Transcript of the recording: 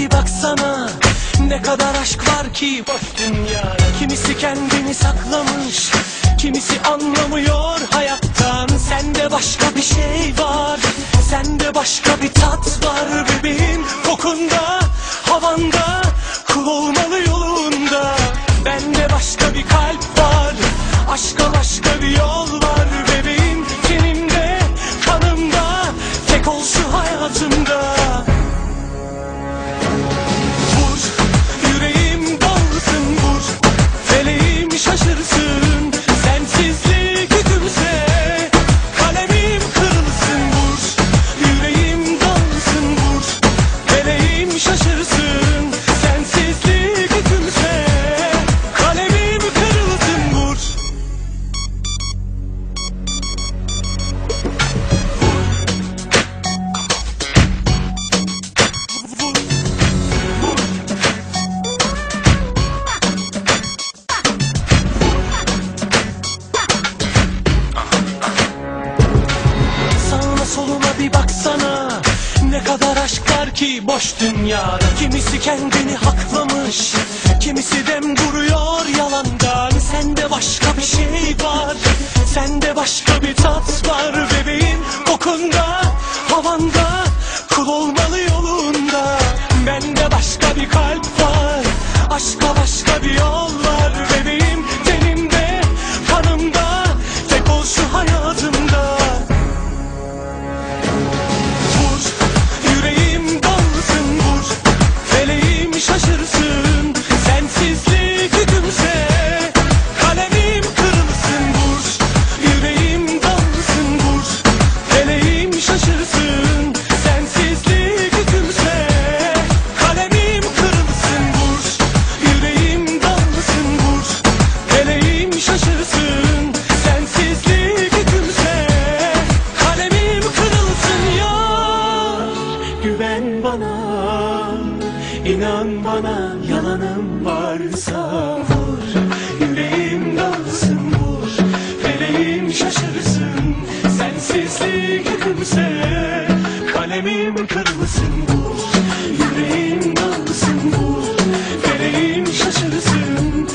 bir baksana. Ne kadar aşk var ki bak dünya Kimisi kendini saklamış Kimisi anlamıyor hayattan. Sende başka bir şey var Sende başka bir tat var bebeğim. Kokunda, havanda kadar aşk var ki boş dünyada. Kimisi kendini haklamış Kimisi dem duruyor yalandan. Sende başka bir şey var Sende başka bir tat var. Bebeğin kokunda Havanda Kul olmalı yolunda. Bende başka bir kalp var Aşka başka bir yol var İnan bana yalanım varsa vur. Yüreğim dalsın vur. Feleğim şaşırsın. Sensizlik hükümse Kalemim kırılsın vur. Yüreğim dalsın vur. Feleğim şaşırsın.